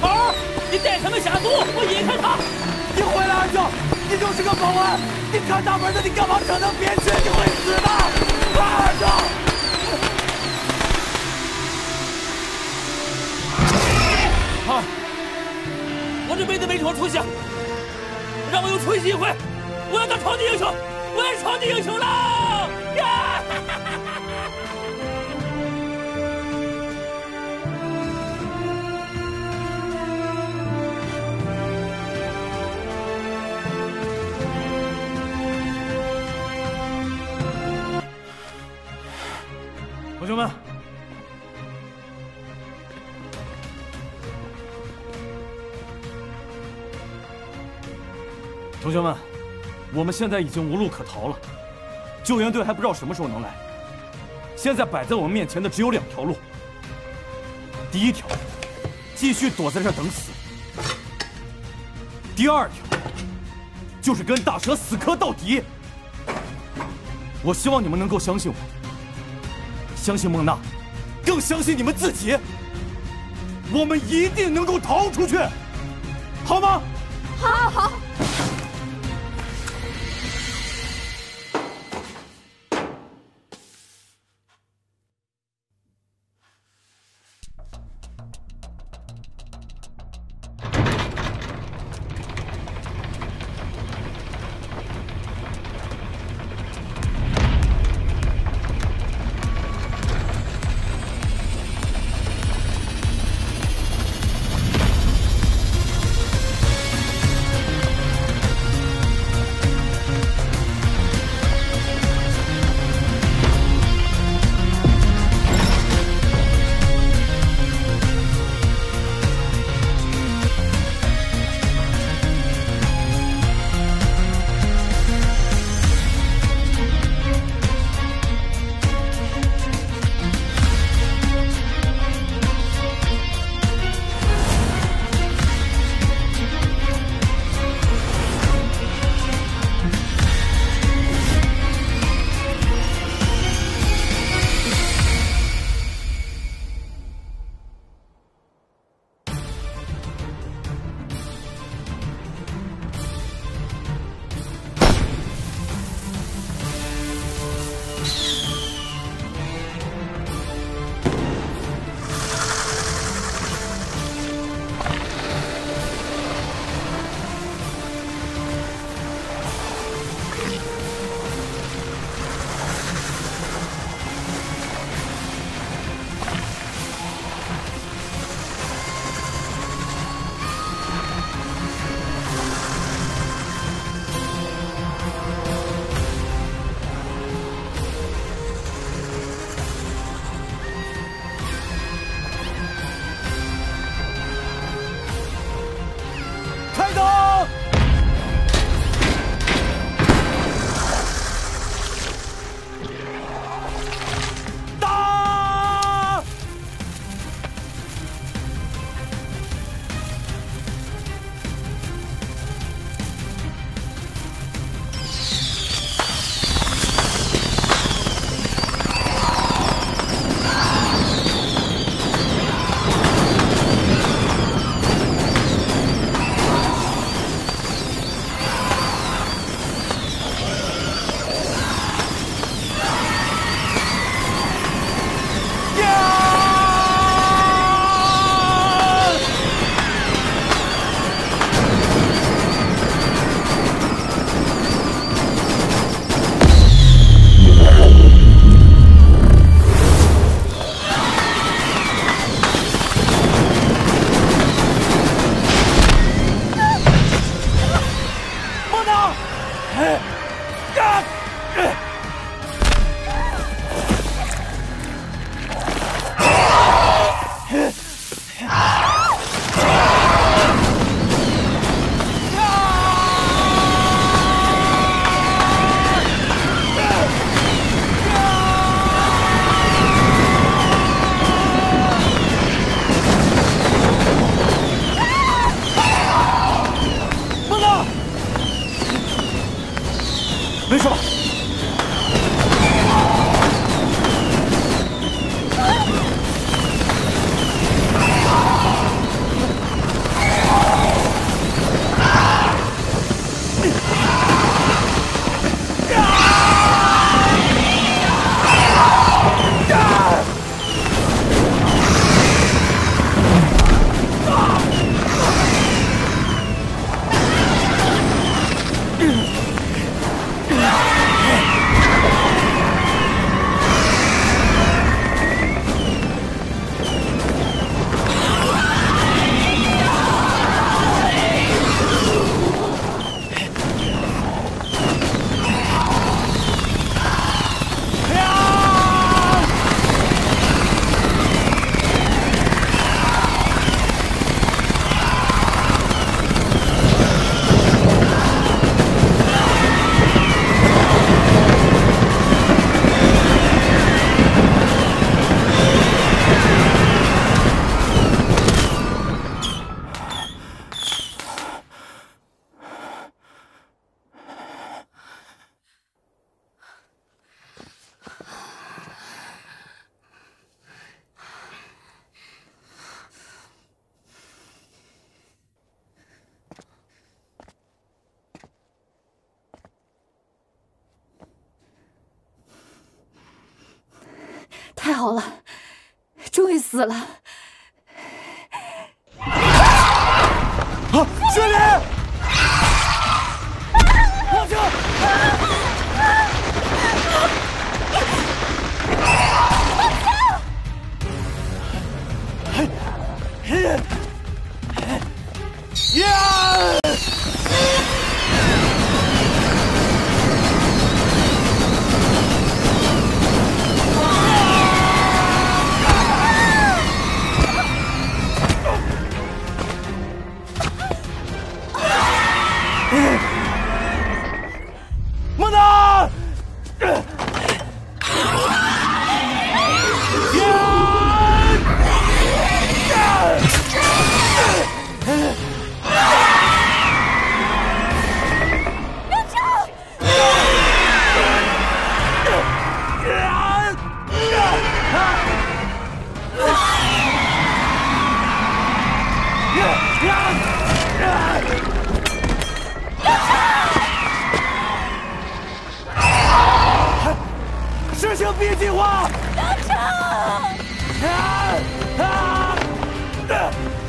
头儿，你带他们下毒，我引开他。你回来，二舅，你就是个保安，你看大门的，你干嘛扯那边去？你会死的，二舅。好，我这辈子没什么出息，让我有出息一回，我要当超级英雄，我要超级英雄了！同学们，我们现在已经无路可逃了，救援队还不知道什么时候能来。现在摆在我们面前的只有两条路：第一条，继续躲在这等死；第二条，就是跟大蛇死磕到底。我希望你们能够相信我，相信孟娜，更相信你们自己。我们一定能够逃出去，好吗？好，好。God! 没事吧太好了，终于死了！啊，雪莲，莫娜！执行 b 计划。大超啊啊啊。